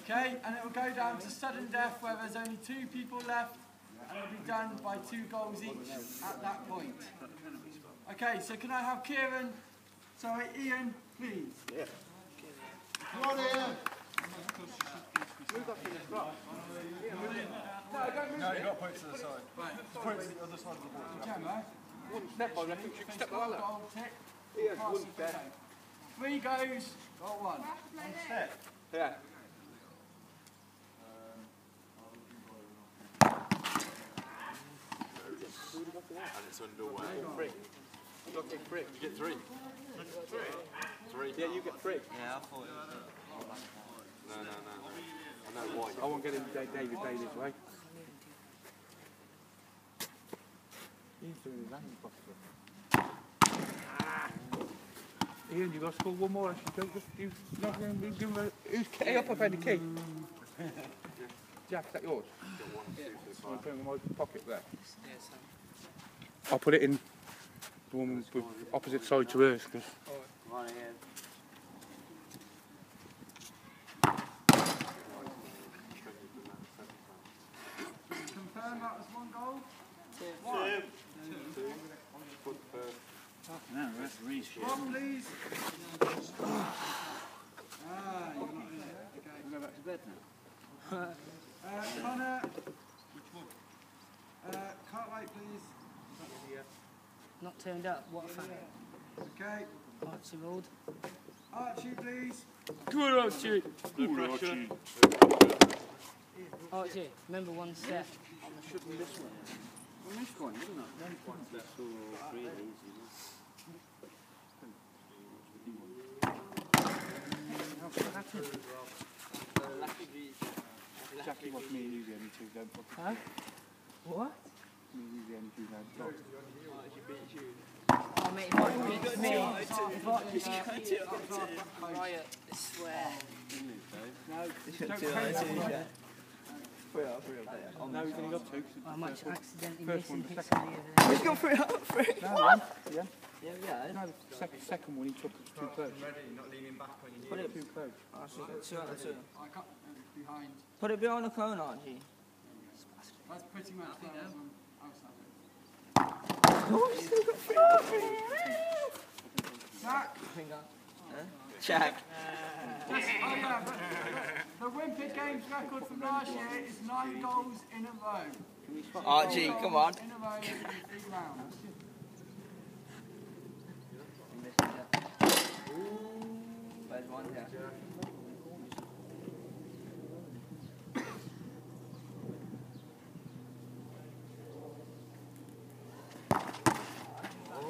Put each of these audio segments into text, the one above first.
Okay, and it will go down to sudden death where there's only two people left, and it'll be done by two goals each at that point. Okay, so can I have Kieran, sorry, Ian, please? Yeah. Come on, Ian. Move up here. No, don't move. No, you've got to point to the side. Right. Point to the other side of the board. Gemma, One step, I reckon. Step goal, like that. Ian, one it, step. Okay. Three goes, Got one. One step. Yeah. And it's underway. Three. You got to get three. You get three. Three. Three. Yeah, you get three. Yeah, I thought it was. Uh, no, no, no. I know why. I won't get in Da- David Bailey's way. He's doing his hand ah. possible. Ian, you got to score one more. Actually, don't just you not going to give him a. Who's key up? I've had the key. Jack, is that yours? I'll put it in my pocket there. I'll put it in the one with opposite side to hers. Cause Come. Confirm that was one goal? No, that's Reece. One, please. Ah, you're not in it. Okay. Go back to bed now. Uh, Connor. Which one? Uh, Cartwright, please. Not turned up. What a fan. Okay. Archie Road. Archie, please. Good Archie. Archie, remember one step. Well, this one, isn't it? One point. That's all really easy. Jackie wants me and you the only two then. Huh? What? Me and you the only two then. Oh, mate, if Archie beats me, if Archie beats me, riot, I swear. No, he's only got two. I might accidentally miss and pick somebody over there. He's gone through up three. No, one. Yeah. Yeah, yeah. No, the second, second one he took was too close. Put it, Too close. oh, so you got two out of two. I can't. Behind. Put it behind the cone, Archie. That's pretty much where I was on outside. Jack. Check. Oh yeah, the, the WYM'Pic Games record from last year is nine goals in a row. Archie, Nine come goals on. In a row in three rounds.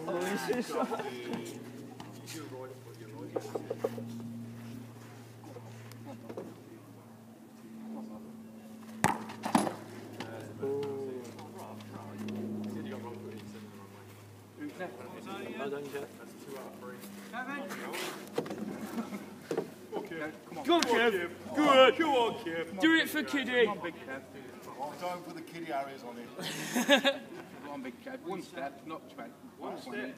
Where's one? Yeah. Kevin. Go on, Kev. Good. Go on, Kev. Do it for Kiddie. Come on, big Kev. Don't put the kiddie areas on it. Come on, big Kev. One step, not twenty. One step.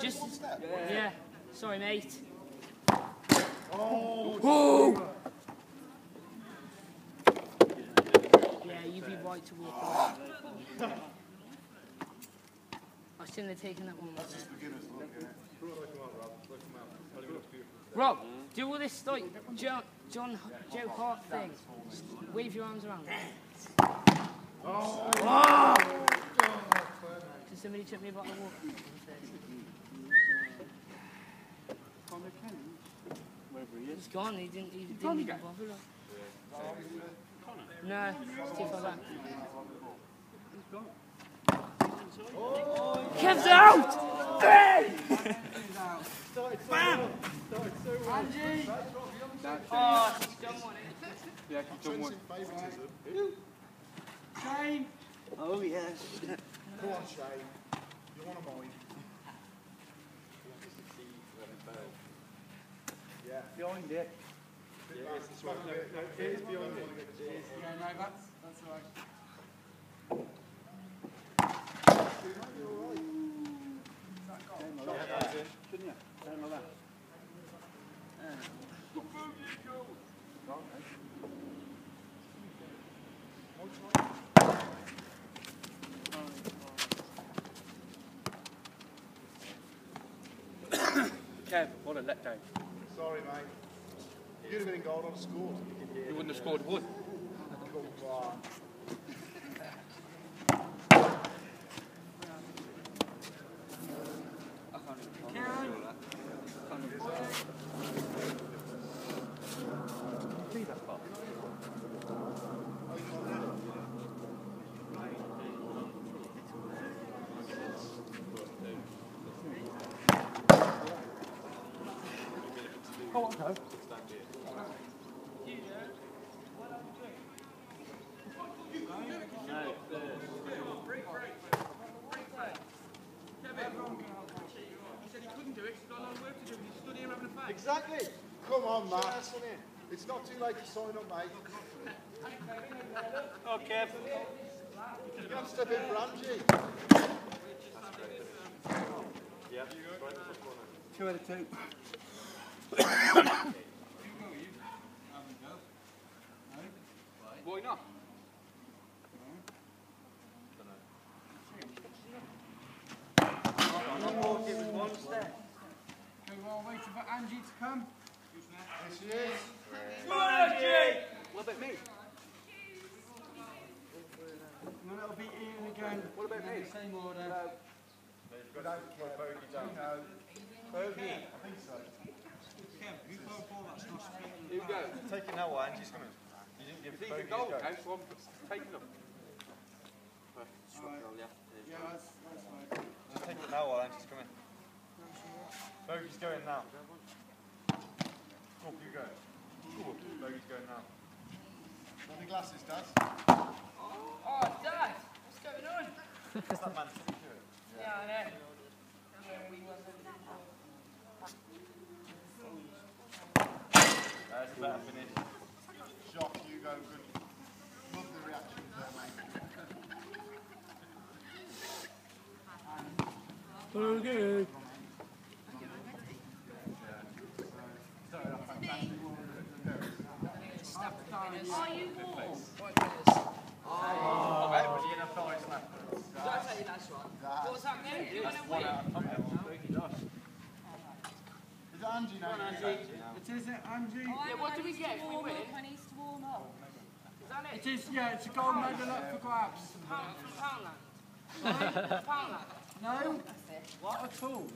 Just, yeah. Sorry, mate. Oh, yeah, you'd be right to walk away. I shouldn't have taken that one. Rob, do all this like John, John Joe Hart thing. Just wave your arms around. Oh. Can somebody took me about the? Wherever he is. He's gone. He didn't. He didn't even bother. No, it's too far back. Kev's out! Angie. Oh, she's done one. Yeah, she's done one. Shane. Oh, yes. Go on, Shane. You want a mine? Yeah. Behind it. Smack a bit. It is behind it. Yeah, no, that's that's all right. Kev, what a letdown. Sorry, mate. You'd have been in goal on the scored. You wouldn't have scored one. Exactly. Come on, Matt. It's not too late to sign up, mate. Oh, okay. You can step in for Angie. Two out of two. Why not? It was one step. we're waiting for Angie to come. Here she is. What about me? Then it'll be Ian again. What about me? Same order. Go down to put bogey down. No. Bogey? I think so. Here we go. Taking that one, Angie's coming. You didn't give If he's a goal a go. now, so I'm taking them. Yeah, that's, that's fine. Just take it now while Angie's coming. Bogey's going now. Up you go. Bogey's going now. Got the glasses, Dad? Oh, Dad, what's going on? What's that man City doing? Yeah, I know. There's a better finish. Shock, Hugo. Good. Love the reaction there, mate. Okay. Are you one? What was that away. Is it Angie now? It is it, Angie? Yeah, what do we get we need to warm up. Is that it? It is, yeah, it's a gold medal up for grabs. From Poundland? Poundland? No? What at all?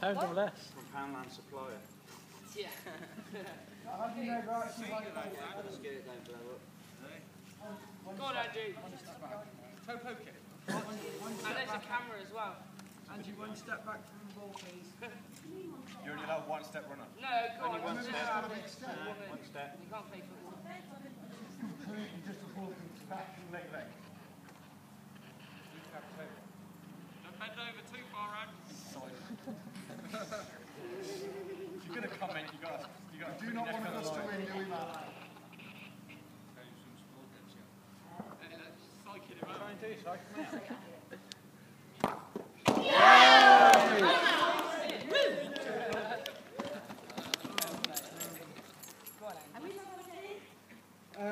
Pound or less. From Poundland Supplier. Yeah. How do you know they're actually like that? Let's get it down below. Go on, Angie. Toe poke it. And there's a camera as well. Angie, one step back from the ball, please. You're only allowed one step runner. No, go on. one just step. have One step. One step. You can't play football. Completely just a ball from back and leg leg. If you're going to comment, you got you got. Do not want us to win, do we, Matt? Try and do it, like, come.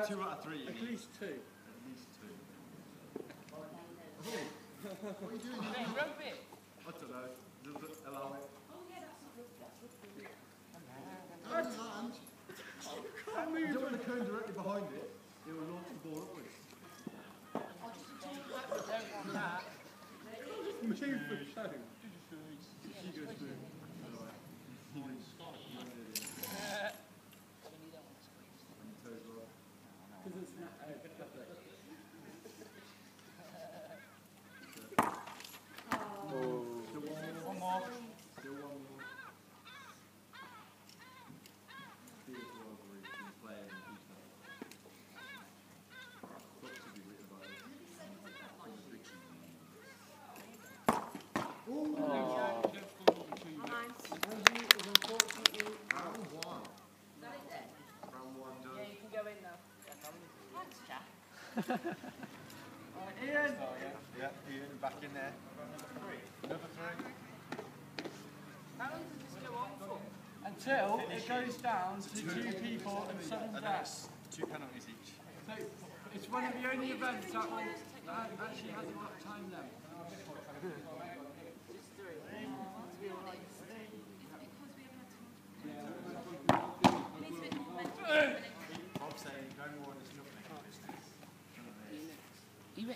Two out of three. At least two. Hey, rugby. I don't know. Does it allow it? You don't want to come directly behind it. It will launch the ball upwards. Don't want that. Move for show. She goes through. One more. Still one more. Fierce rivalry between player and keeper. Got to be written by Angie is unfortunately round one. Round one done. Yeah, you can go in now. Thanks, Jack. Alright, Ian. Yeah, Ian back in there. Three. How long does this go on for? until it goes down to two people and death. Two penalties each. So it's one of the only events that will, that actually hasn't got time left. I'm saying no more than nothing. You win.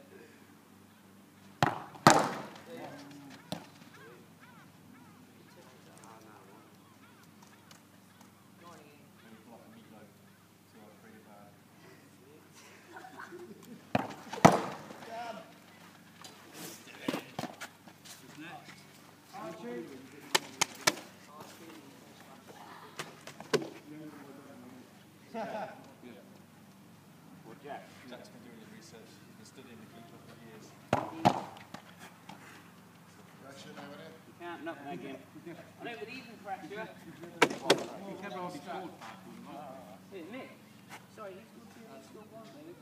Jack's been doing research. Studying for. I know, even Nick. Sorry, you two, you scored one, maybe.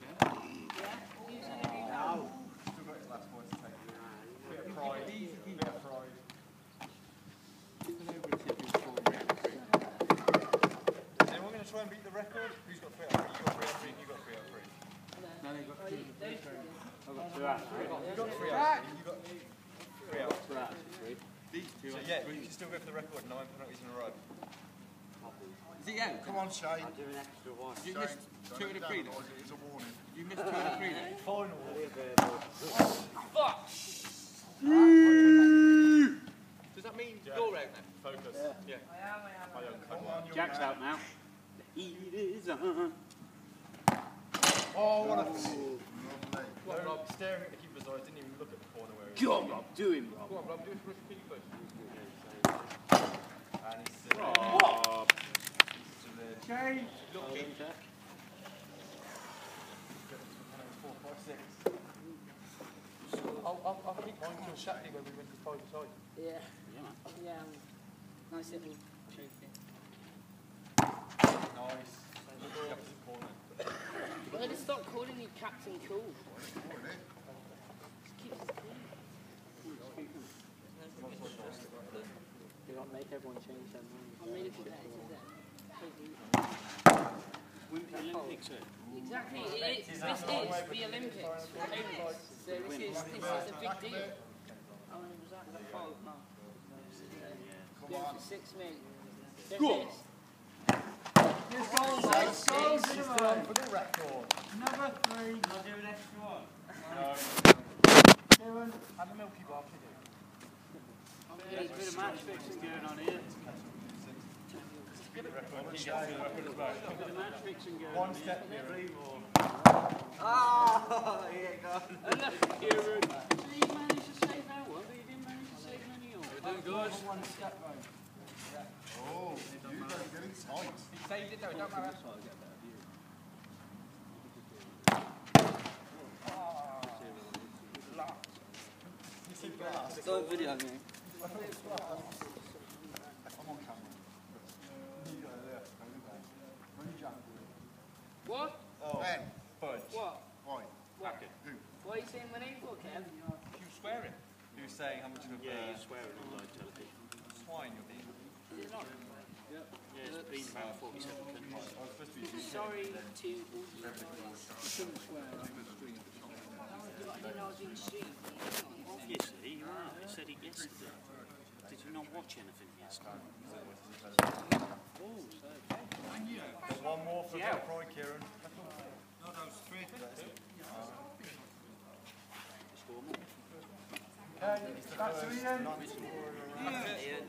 Yeah? Ain't. Still got his last to take. Bit of pride. Bit of pride. Is anyone going to try and beat the record? Who's got three out of three? You got three out of three. You got three out of three. Oh, I've got two out. You got three out of three. You got three out of Two out. Three. These two. So yeah, you can still go for the record. Nine penalties in a row. Is it out? Come on, Shane. Do an extra one. You missed two of the three then? It's a warning. You missed two of the three then? Final. Fuck! Does that mean you're out then? Focus. Yeah. I am, I am. Come on, you're Jack's man. out now. He is on. Oh, what a. Lovely. What, Rob? Staring at the keeper's eyes, didn't even look at the corner where he Go on, Rob. Do him, Rob. Go on, Rob, do it for us keepers. And he's still Rob. Shane, four, five, six. I'll, I'll, I'll keep mine till Saturday when we went to five aside. Yeah. Yeah. um, Nice little trophy. Nice. Opposite corner. Well, I just stop calling you Captain Cool. Just keep it cool. Do not make everyone change their mind. I'm really competitive then. Olympics, sir. Exactly. It is, this is the Olympics for homeless. So this is this is a big deal. How many was that? Five? No. Go for six, mate. Go. This goal, six goals in a row. For the record. Number three. No. Kieran, And the Milky Bar pudding. There's a bit of match fixing going on here. Get the record. He gets the record as well. Bit of match fixing going One step here. nearer. And look, Kieran. So you managed to save that one, but you didn't manage to save any of it. doing good. One step row. Oh, you guys are getting tight. He saved it though, don't matter. You? Don't video me. I'm on camera. You go there. When you jump. What? Oh. Ben. Fudge. What? Why? What? What are you saying my name for, Kev? You swearing? Was saying how much of a Yeah, you're swearing on live television. swine you're being. Is it not? Yeah, it's been about 47 minutes. I was supposed to be Sorry to uh, all the guys. Shouldn't swear on the street. I didn't know I was being streamed. Obviously, you are. I said it yesterday. Did you not watch anything yesterday? Oh, so One more for Yeah. yeah. Pride, Kieran. No, that was three. Uh, score more. Back to Ian.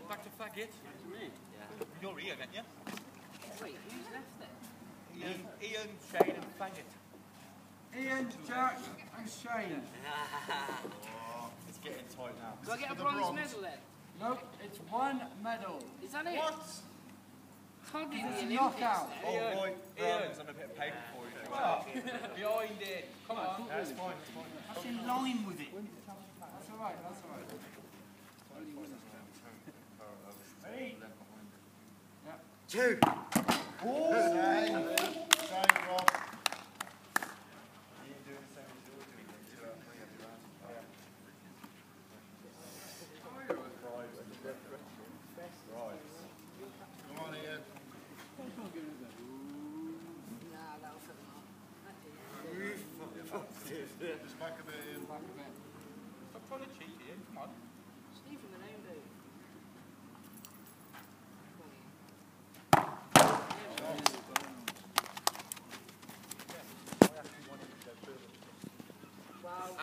Back to faggot. Me? You're Ian, aren't you? Wait, who's left there? Ian, Ian, Shane, and Faggot. Ian, Jack, and Shane. Oh, it's getting tight now. Do I get a bronze bronze. medal then? Nope, it's one medal. Is that it? What? Can't It's a knockout. Oh, boy, Ian's on a bit of paper for you. Behind it. Come on. That's fine. That's in line with it. That's all right. That's all right. Two. Same. Same, Rob. You do the same as you're doing. You do it three every round. Come on, Ian. Nah, that'll fit them up. Just back a bit, Ian. Back a bit. Ian. Come on. Just leave them alone, dude. Wow.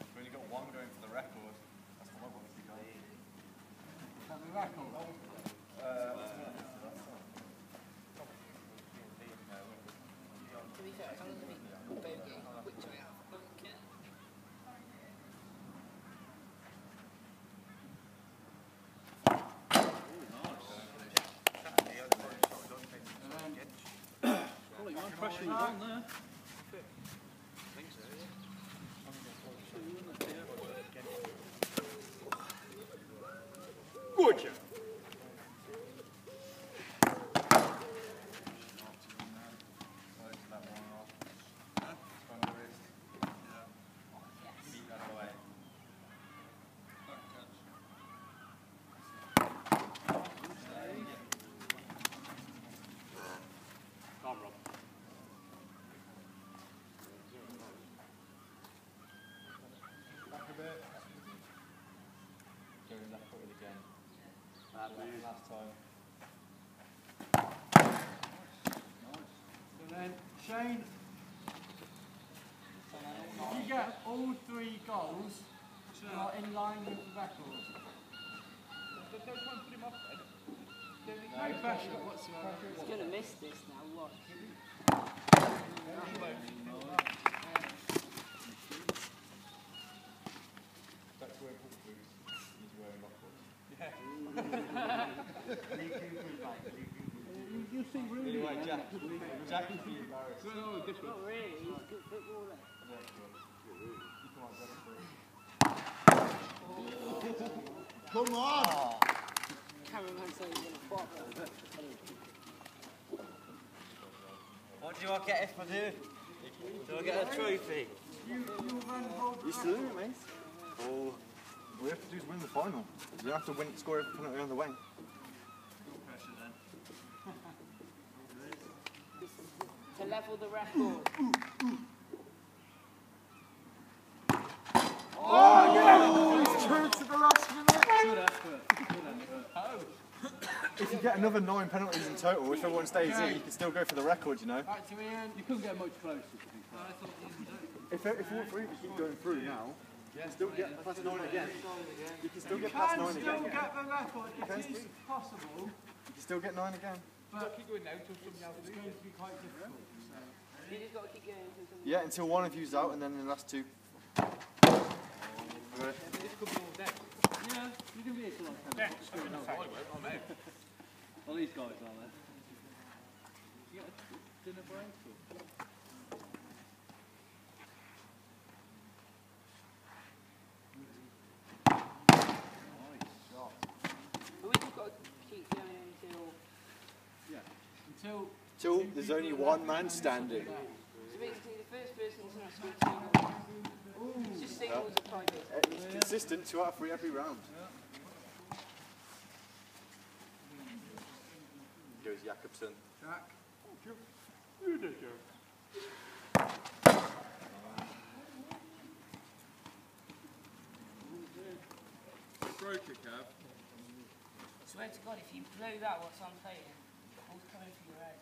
We've only got one going for the record. That's what I want to see going. Is that the record? To be fair, as long as we bogey, which way out? Okay. Good. Close that one off. Front of the wrist. Beat that away. Come on, Rob. Back a bit. Going left footed again. Last time. So then, Shane, if you get all three goals, you are in line with the record. Don't try and put him off then. No pressure whatsoever. He's gonna miss this now, watch. You see Rooney. Anyway, Jack. Jack would be embarrassed. No, no, different. Not really, he's a good footballer. Come on! Cameraman said he's gonna pop. What do I get if I do? Do I get a trophy? You, you run hold You still in it, mate? Oh, we have to do is win the final. We have to win, score every penalty on the way. To level the record. Oh yeah! Oh, if you get another nine penalties in total, if everyone stays in, you can still go for the record, you know? back to Ian. You couldn't get much closer. If, if all three of you keep going through now, you can still get past nine again. You can still You get past can still get the record. It is possible, You can still get nine again. but Keep going now till something else it's going to be quite difficult. So. You just gotta keep going until something. Yeah, until one of you's out, and then the last two. Right. Yeah, you can be here till like 10 o'clock. Well, these guys are there. You get a dinner break or? But we just gotta keep going until. Until Till there's only one man standing. So basically, the first person to not score two goals. It's just singles or private. It's consistent, two out of three every round. Goes Jakobsen. Jack. Swear to God, if you blow that, what's I'm saying, ball's coming for your head.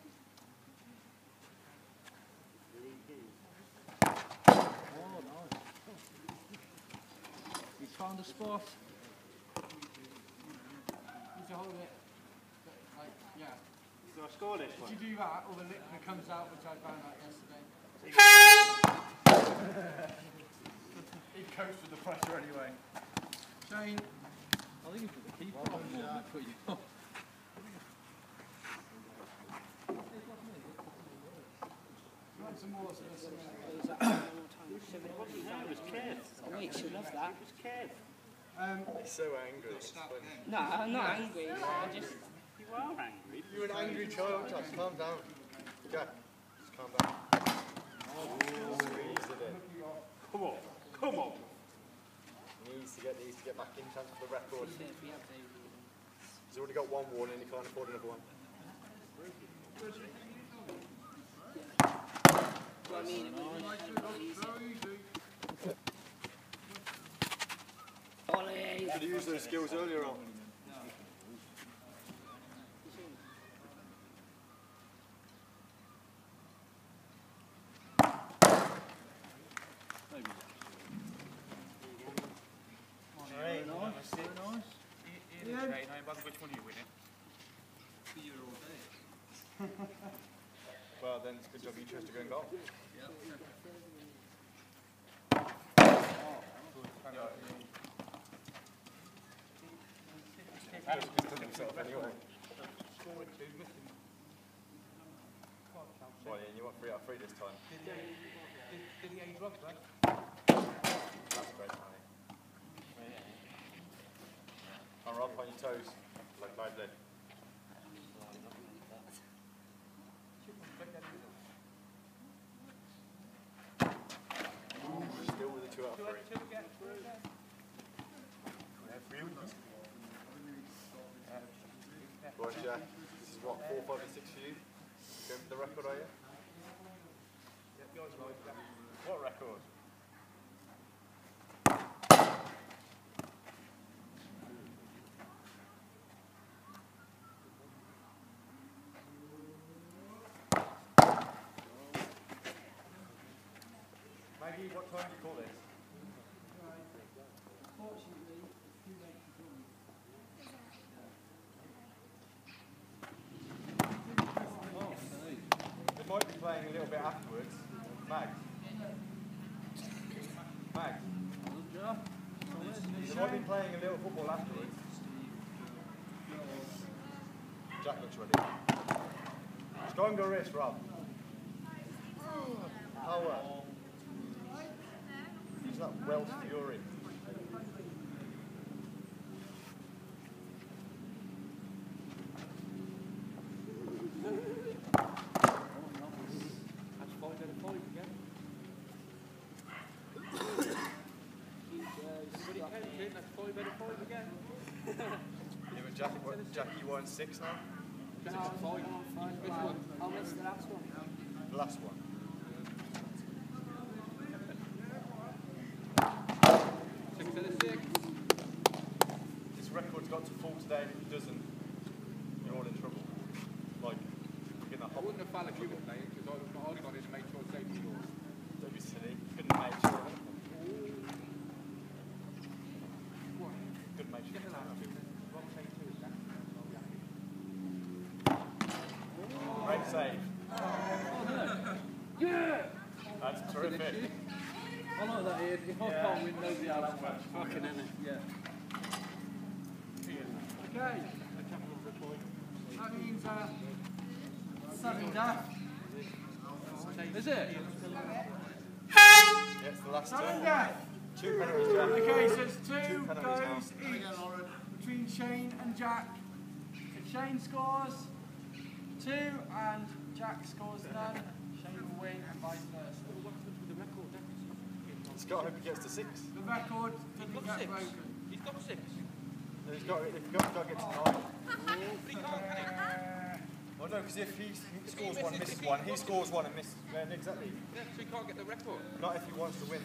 He's found a spot. You to hold it. Like, yeah. Do I score this one? If you do that, all the liquid comes out, which I found out yesterday. He copes with the pressure anyway. Shane, I think you put the keeper on more than put you on. some water or something. What was that one more time? Seven. No, it was Kev. Oh, wait, she loved that. It was Kev. Um, He's so angry. No, I'm not angry. I just. You are angry. You're an angry child, Jack. Calm down. Jack, just calm down. In. Come on. Come on. Needs to get needs to get back in chance for the record. He's already got one warning. He can't afford another one. Should have used those skills earlier on. Which one are you winning? Well, then it's a good job you chose to go and yeah, you want three out three this time. That's great, up on your toes, like lively. Still with a two out of three. Jack, this is what, four, five, and six for you? Going for the record, are you? What record? Maggie, what time do you call this? They might be playing a little bit afterwards. Mag. Mag. They might be playing a little football afterwards. Jack looks ready. Stronger wrist, Rob. Power. Use that Welsh fury. That's five out of five again. That's five out of five again. Yeah, Jack, what, Jackie won six now. No, five. Which one? Oh, it's the last one. The last one. Six out of six. This record's got to full today, and if it doesn't, you're all in trouble. Like, you're gonna I hop. wouldn't have found if you were playing because I I only got in to make sure safety yours. Don't be silly. Couldn't make sure. Couldn't make sure. Great save. Yeah! That's terrific. I like else will. Fucking innit? Yeah. okay. That means uh, sudden death. Is it? Yeah, it's the last Sudden death. Two penalties, Jack. Okay, so it's Two two goes each between Shane and Jack. If Shane scores two and Jack scores none, Shane will win and vice versa. Scott, I hope he gets to six. The record didn't get broken. He's got six. No, He's got, he's got, got to get to nine. Well, no, because if he, he scores one and misses one, he scores one and misses. Yeah, exactly. Yeah, so he can't get the record. Not if he wants to win.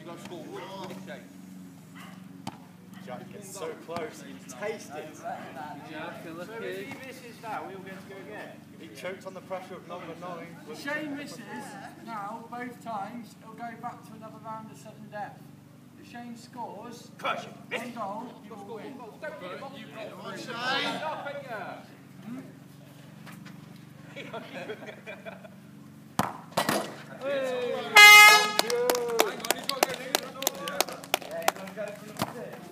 You got to score one, wouldn't it, Shane? Jack gets so close, he can taste it. Jack, and the kid. misses that, we'll get to go again. He choked on the pressure of number nine. If Shane misses now both times, it'll go back to another round of sudden death. If Shane scores Crush one goal, you will win. Don't get him off. You've got three. Stop it, yeah. Hang on, he's got to go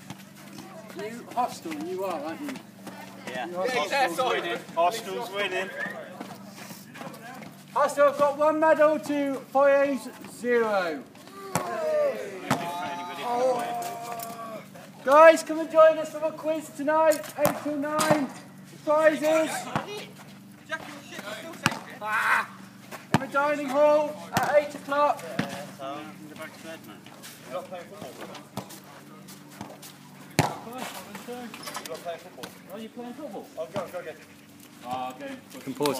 You hostile, you are, aren't you? Yeah. Yeah, he's outside it. Hostel's winning. Hostile have got one medal to Foyer's zero. Guys, come and join us for a quiz tonight, 8 till 9. Prizes Jack, your shit, you still take it. in the dining hall at 8 o'clock. Go back to bed, man. You're not playing football. You're not playing football. Are you playing football? Oh, go, go again. Ah, okay. Can pause it.